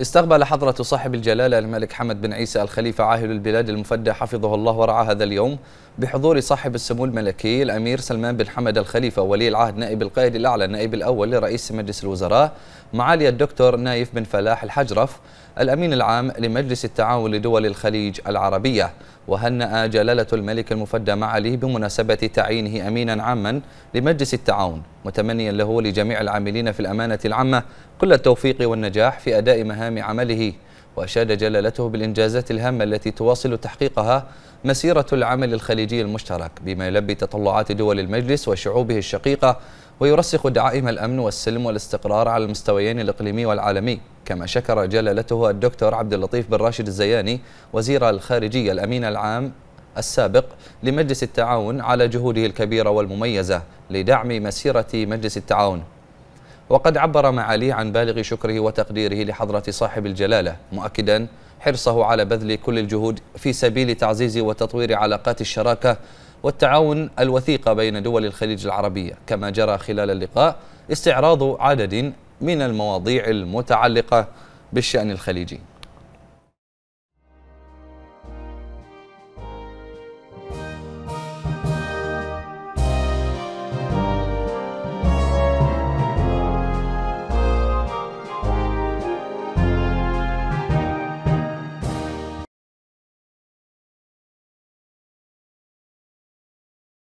استقبل حضرة صاحب الجلالة الملك حمد بن عيسى الخليفة عاهل البلاد المفدى حفظه الله ورعاه هذا اليوم بحضور صاحب السمو الملكي الأمير سلمان بن حمد الخليفة ولي العهد نائب القائد الأعلى النائب الأول لرئيس مجلس الوزراء معالي الدكتور نايف بن فلاح الحجرف الأمين العام لمجلس التعاون لدول الخليج العربية. وهنأ جلالة الملك المفدى معالي بمناسبة تعيينه أمينا عاما لمجلس التعاون متمنيا له ولجميع العاملين في الأمانة العامة كل التوفيق والنجاح في أداء مهام عمله وأشاد جلالته بالإنجازات الهامة التي تواصل تحقيقها مسيرة العمل الخليجي المشترك بما يلبي تطلعات دول المجلس وشعوبه الشقيقة ويرسخ دعائم الأمن والسلم والاستقرار على المستويين الإقليمي والعالمي. كما شكر جلالته الدكتور عبد اللطيف بن راشد الزياني وزير الخارجية الأمين العام السابق لمجلس التعاون على جهوده الكبيرة والمميزة لدعم مسيرة مجلس التعاون. وقد عبر معاليه عن بالغ شكره وتقديره لحضرة صاحب الجلالة مؤكدا حرصه على بذل كل الجهود في سبيل تعزيز وتطوير علاقات الشراكة والتعاون الوثيقة بين دول الخليج العربية كما جرى خلال اللقاء استعراض عدد من المواضيع المتعلقة بالشأن الخليجي.